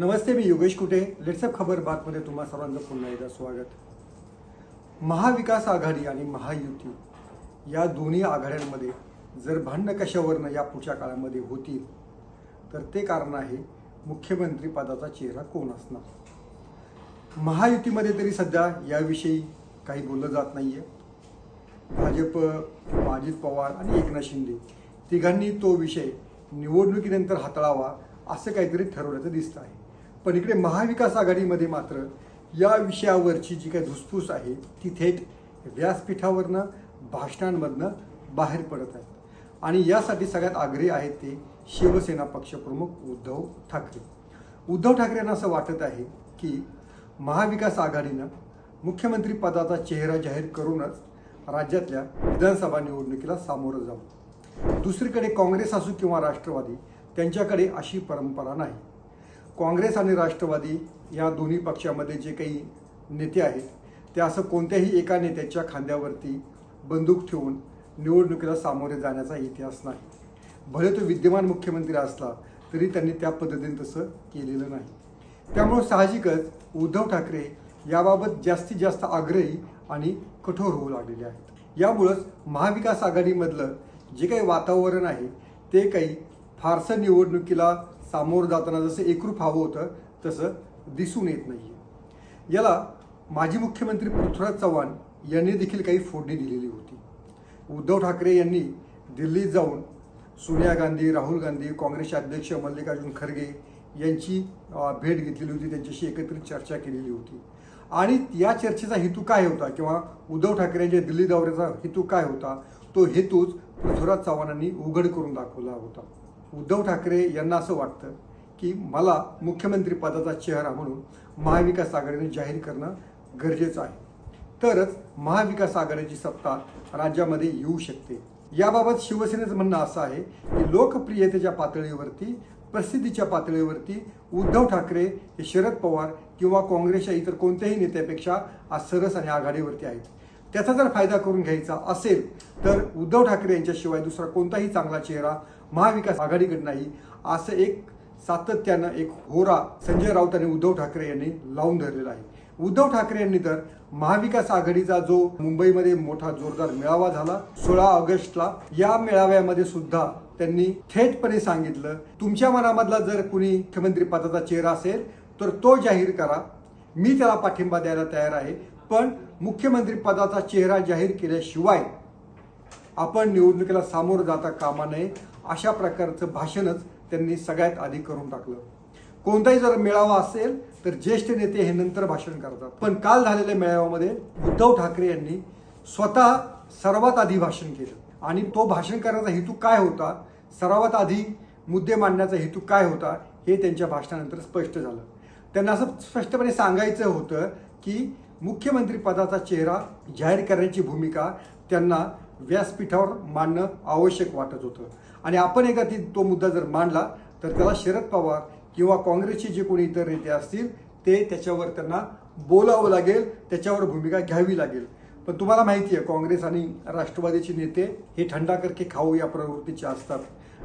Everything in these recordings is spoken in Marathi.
नमस्ते मी योगेश कुटे. लेट्सअप खबर बातमध्ये तुम्हा सर्वांचं पुन्हा एकदा स्वागत. महाविकास आघाडी आणि महायुती या दोन्ही आघाड्यांमध्ये जर भांडणं कशावरनं या पुढच्या काळामध्ये होतील तर ते कारण आहे मुख्यमंत्री पदाचा चेहरा कोण असणार? महायुतीमध्ये तरी सध्या याविषयी काही बोललं जात नाही आहे भाजप अजित पवार आणि एकनाथ शिंदे तिघांनी तो विषय निवडणुकीनंतर हाताळावा असं काहीतरी ठरवल्याचं दिसतं आहे. पण इकडे महाविकास आघाडीमध्ये मात्र या विषयावरची जी काही धुसफूस आहे ती थेट व्यासपीठावरनं भाषणांमधनं बाहेर पडत आहे. आणि यासाठी सगळ्यात आग्रही आहेत ते शिवसेना पक्षप्रमुख उद्धव ठाकरे. उद्धव ठाकरेंना असं वाटत आहे की महाविकास आघाडीनं मुख्यमंत्री पदाचा चेहरा जाहीर करूनच राज्यातल्या विधानसभा निवडणुकीला सामोरं जावं. दुसरीकडे काँग्रेस असू किंवा राष्ट्रवादी त्यांच्याकडे अशी परंपरा नाही. काँग्रेस आणि राष्ट्रवादी या दोन्ही पक्षामध्ये जे काही नेते आहेत ते असं कोणत्याही एका नेत्याच्या खांद्यावरती बंदूक ठेवून निवडणुकीला सामोरे जाण्याचा इतिहास नाही. भले तो विद्यमान मुख्यमंत्री असला तरी त्यांनी त्या पद्धतीने तसं केलेलं नाही. त्यामुळं साहजिकच उद्धव ठाकरे याबाबत जास्तीत जास्त आग्रही आणि कठोर होऊ लागलेले आहेत. यामुळंच महाविकास आघाडीमधलं जे काही वातावरण आहे ते काही फारसं निवडणुकीला सामोर जाताना जसं एकरूप हवं होतं तसं दिसून येत नाही याला माजी मुख्यमंत्री पृथ्वीराज चव्हाण यांनी देखील काही फोडणी दिलेली होती. उद्धव ठाकरे यांनी दिल्लीत जाऊन सोनिया गांधी राहुल गांधी काँग्रेसचे अध्यक्ष मल्लिकार्जुन खरगे यांची भेट घेतलेली होती त्यांच्याशी एकत्रित चर्चा केलेली होती. आणि या चर्चेचा हेतू काय होता किंवा उद्धव ठाकरेंच्या दिल्ली दौऱ्याचा हेतू काय होता तो हेतूच पृथ्वीराज चव्हाणांनी उघड करून दाखवला होता. उद्धव ठाकरे यांना असं वाटतं की मला मुख्यमंत्री पदाचा चेहरा म्हणून महाविकास आघाडीने जाहीर करणं गरजेचं आहे. तरच महाविकास आघाडीची सत्ता राज्यामध्ये येऊ शकते. याबाबत शिवसेनेचं म्हणणं असं आहे की लोकप्रियतेच्या पातळीवरती प्रसिद्धीच्या पातळीवरती उद्धव ठाकरे हे शरद पवार किंवा काँग्रेसच्या इतर कोणत्याही नेत्यापेक्षा आज सरस आणि आघाडीवरती आहेत. त्याचा जर फायदा करून घ्यायचा असेल तर उद्धव ठाकरे यांच्याशिवाय दुसरा कोणताही चांगला चेहरा महाविकास आघाडीकडे नाही असं एक सातत्यानं एक होरा संजय राऊत आणि उद्धव ठाकरे यांनी लावून धरलेला आहे. उद्धव ठाकरे यांनी तर महाविकास आघाडीचा जो मुंबईमध्ये मोठा जोरदार मेळावा झाला सोळा ऑगस्टला या मेळाव्यामध्ये सुद्धा त्यांनी थेटपणे सांगितलं तुमच्या मनामधला जर कुणी मुख्यमंत्री पदाचा चेहरा असेल तर तो जाहीर करा. मी त्याला पाठिंबा द्यायला तयार आहे पण मुख्यमंत्री पदाचा चेहरा जाहीर केल्याशिवाय आपण निवडणुकीला सामोरं जाता कामा नये. अशा प्रकारचं भाषणच त्यांनी सगळ्यात आधी करून टाकलं. कोणताही जर मेळावा असेल तर ज्येष्ठ नेते हे नंतर भाषण करतात. पण काल झालेल्या मेळाव्यामध्ये उद्धव ठाकरे यांनी स्वतः सर्वात आधी भाषण केलं. आणि तो भाषण करण्याचा हेतू काय होता? सर्वात आधी मुद्दे मांडण्याचा हेतू काय होता? हे त्यांच्या भाषणानंतर स्पष्ट झालं. त्यांना असं स्पष्टपणे सांगायचं होतं की मुख्यमंत्री पदाचा चेहरा जाहीर करण्याची भूमिका त्यांना व्यासपीठावर मांडणं आवश्यक वाटत होतं. आणि आपण एका ती तो मुद्दा जर मांडला तर त्याला शरद पवार किंवा काँग्रेसचे जे कोणी इतर नेते असतील ते त्याच्यावर त्यांना बोलावं लागेल त्याच्यावर भूमिका घ्यावी लागेल. पण तुम्हाला माहिती आहे काँग्रेस आणि राष्ट्रवादीचे नेते हे थंडा करके खाऊ या प्रवृत्तीचे असतात.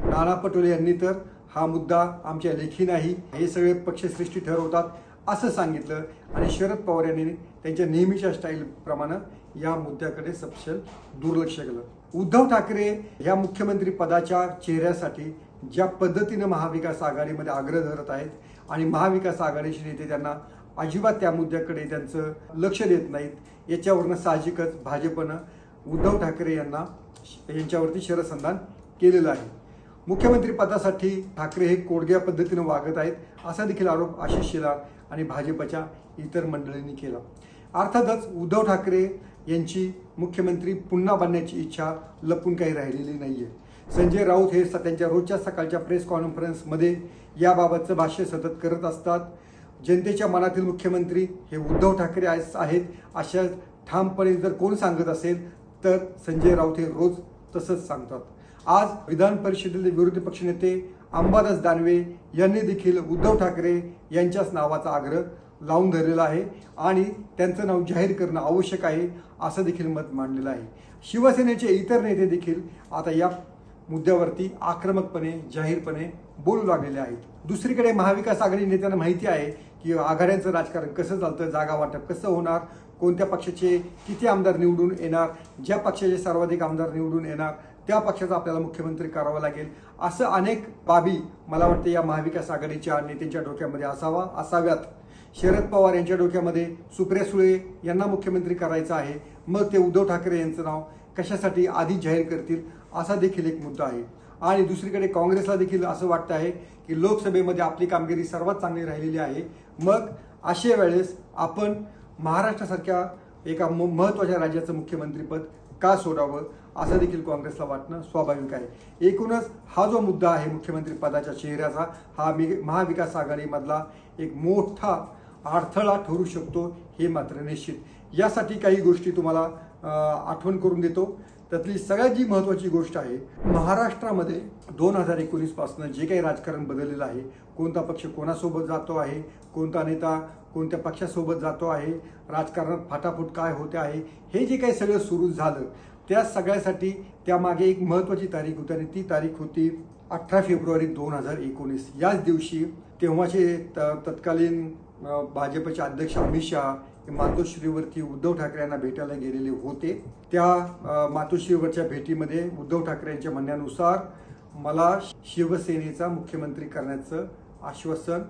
नाना पटोले यांनी तर हा मुद्दा आमच्या लेखी नाही हे सगळे पक्षश्रेष्ठी ठरवतात असं सांगितलं. आणि शरद पवार यांनी त्यांच्या नेहमीच्या स्टाईलप्रमाणे या मुद्द्याकडे सपशेल दुर्लक्ष केलं. उद्धव ठाकरे या मुख्यमंत्री पदाच्या चेहऱ्यासाठी ज्या पद्धतीनं महाविकास आघाडीमध्ये आग्रह धरत आहेत आणि महाविकास आघाडीचे नेते त्यांना अजिबात त्या मुद्द्याकडे त्यांचं लक्ष देत नाहीत याच्यावरनं साहजिकच भाजपनं उद्धव ठाकरे यांना यांच्यावरती शरसंधान केलेलं आहे. मुख्यमंत्री पदासाठी ठाकरे हे कोडग्या पद्धतीनं वागत आहेत असा देखील आरोप आशिष शेलार आणि भाजपच्या इतर मंडळींनी केला. अर्थातच उद्धव ठाकरे यांची मुख्यमंत्री पुन्हा बनण्याची इच्छा लपून काही राहिलेली नाही आहे संजय राऊत हे स- त्यांच्या रोजच्या सकाळच्या प्रेस कॉन्फरन्समध्ये याबाबतचं भाष्य सतत करत असतात. जनतेच्या मनातील मुख्यमंत्री हे उद्धव ठाकरे आहेत अशा ठामपणे जर कोण सांगत असेल तर संजय राऊत हे रोज तसंच सांगतात. आज विधान परिषदेतील विरोधी पक्षनेते अंबादास दानवे यांनी देखील उद्धव ठाकरे यांच्याच नावाचा आग्रह लावून धरलेला आहे आणि त्यांचं नाव जाहीर करणं आवश्यक आहे असं देखील मत मांडलेलं आहे. शिवसेनेचे इतर नेते देखील आता या मुद्द्यावरती आक्रमकपणे जाहीरपणे बोलू लागलेले आहेत. दुसरीकडे महाविकास आघाडी नेत्यांना माहिती आहे की आघाड्यांचं राजकारण कसं चालतं जागा वाटप कसं होणार कोणत्या पक्षाचे किती आमदार निवडून येणार ज्या पक्षाचे सर्वाधिक आमदार निवडून येणार त्या पक्षाचा आपल्याला मुख्यमंत्री करावा लागेल असं अनेक बाबी मला वाटतं या महाविकास आघाडीच्या नेत्यांच्या डोक्यामध्ये असावा असाव्यात. शरद पवार यांच्या डोक्यामध्ये सुप्रिया सुळे यांना मुख्यमंत्री करायचं आहे. मग ते उद्धव ठाकरे यांचं नाव कशासाठी आधी जाहीर करतील असा देखील एक मुद्दा आहे. आणि दुसरीकडे काँग्रेसला देखील असं वाटतं आहे की लोकसभेमध्ये आपली कामगिरी सर्वात चांगली राहिलेली आहे. मग अशा वेळेस आपण महाराष्ट्रासारख्या एका म- महत्त्वाच्या राज्याचं मुख्यमंत्रीपद का सोडावं असं देखील काँग्रेसला वाटणं स्वाभाविक आहे. एकूणच हा जो मुद्दा आहे मुख्यमंत्री पदाच्या चेहऱ्याचा हा मी महाविकास आघाडीमधला एक मोठा अडथळा ठरू शकतो हे मात्र निश्चित. यासाठी काही गोष्टी तुम्हाला आठवण करून देतो. त्यातली सगळ्यात जी महत्त्वाची गोष्ट आहे महाराष्ट्रामध्ये दोन हजार एकोणीसपासून जे काही राजकारण बदललेलं आहे कोणता पक्ष कोणासोबत जातो आहे कोणता नेता कोणत्या पक्षासोबत जातो आहे राजकारणात फाटाफूट काय होते आहे हे जे काही सगळं सुरू झालं त्या सगळ्यासाठी त्यामागे एक महत्त्वाची तारीख होती आणि ती तारीख होती अठरा फेब्रुवारी दोन हजार एकोणीस. याच दिवशी तेव्हाचे त- तत्कालीन भाजपचे अध्यक्ष अमित शहा हे मातोश्रीवरती उद्धव ठाकरे यांना भेटायला गेलेले होते. त्या मातोश्रीवरच्या भेटीमध्ये उद्धव ठाकरे यांच्या म्हणण्यानुसार मला शिवसेनेचा मुख्यमंत्री करण्याचं आश्वासन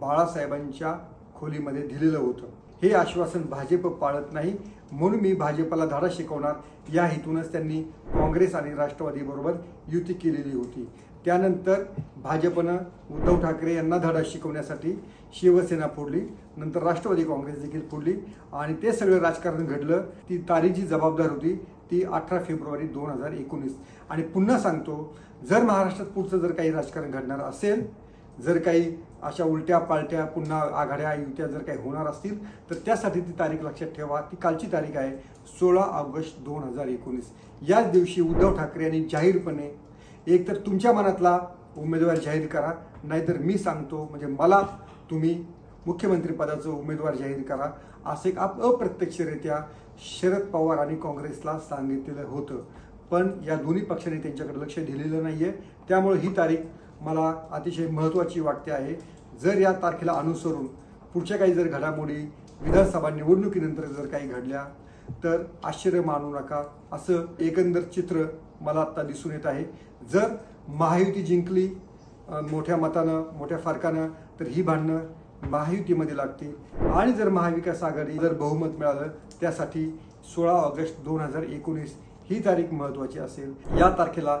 बाळासाहेबांच्या खोलीमध्ये दिलेलं होतं. हे आश्वासन भाजप पाळत नाही म्हणून मी भाजपला धाडा शिकवणार. या हेतूनच त्यांनी काँग्रेस आणि राष्ट्रवादीबरोबर युती केलेली होती. त्यानंतर भाजपनं उद्धव ठाकरे यांना धाडा शिकवण्यासाठी शिवसेना फोडली नंतर राष्ट्रवादी काँग्रेस देखील फोडली आणि ते सगळं राजकारण घडलं. ती तारीख जी जबाबदार होती ती अठरा फेब्रुवारी दोन हजार एकोणीस. आणि पुन्हा सांगतो जर महाराष्ट्रात पुढचं जर काही राजकारण घडणार असेल जर काही अशा उलट्या पालट्या पुन्हा आघाड्या युत्या जर काही होणार असतील तर त्यासाठी ती तारीख लक्षात ठेवा. ती कालची तारीख आहे सोळा ऑगस्ट दोन हजार एकोणीस. याच दिवशी उद्धव ठाकरे यांनी जाहीरपणे एक तर तुमच्या मनातला उमेदवार जाहीर करा नाहीतर मी सांगतो म्हणजे मला तुम्ही मुख्यमंत्रीपदाचा उमेदवार जाहीर करा असं एक आप अप्रत्यक्षरित्या शरद पवार आणि काँग्रेसला सांगितलेलं होतं. पण या दोन्ही पक्षांनी त्यांच्याकडे लक्ष दिलेलं नाही आहे त्यामुळे ही तारीख मला अतिशय महत्त्वाची वाटते आहे. जर या तारखेला अनुसरून पुढच्या काही जर घडामोडी विधानसभा निवडणुकीनंतर जर काही घडल्या तर आश्चर्य मानू नका. असं एकंदर चित्र मला आत्ता दिसून येत आहे. जर महायुती जिंकली मोठ्या मतानं मोठ्या फरकानं तर ही भांडणं महायुतीमध्ये लागतील आणि जर महाविकास आघाडी जर बहुमत मिळालं त्यासाठी सोळा ऑगस्ट दोन हजार एकोणीस ही तारीख महत्त्वाची असेल. या तारखेला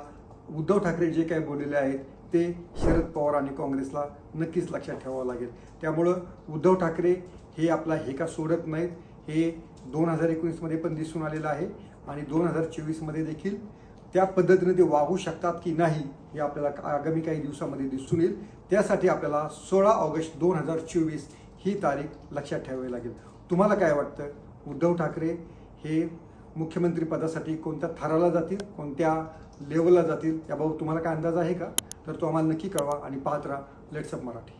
उद्धव ठाकरे जे काही बोललेले आहेत ते शरद पवार आणि काँग्रेसला नक्कीच लक्षात ठेवावं लागेल. त्यामुळं उद्धव ठाकरे हे आपला हे का सोडत नाहीत. हे दोन हजार एकोणीसमध्ये पण दिसून आलेलं आहे आणि दोन हजार चोवीसमध्ये देखील. त्या पद्धतीने ते वागू शकतात की नाही हे आपल्याला आगामी काही दिवसामध्ये दिसून येईल. त्यासाठी आपल्याला सोळा ऑगस्ट दोन हजार चोवीस ही तारीख लक्षात ठेवावी लागेल. तुम्हाला काय वाटतं? उद्धव ठाकरे हे मुख्यमंत्री पदासाठी कोणत्या थराला जातील कोणत्या लेवलला जातील याबाबत तुम्हाला काय अंदाज आहे का? तर तो आम्हाला नक्की कळवा आणि पाहत राहा. लेट्सअप मराठी.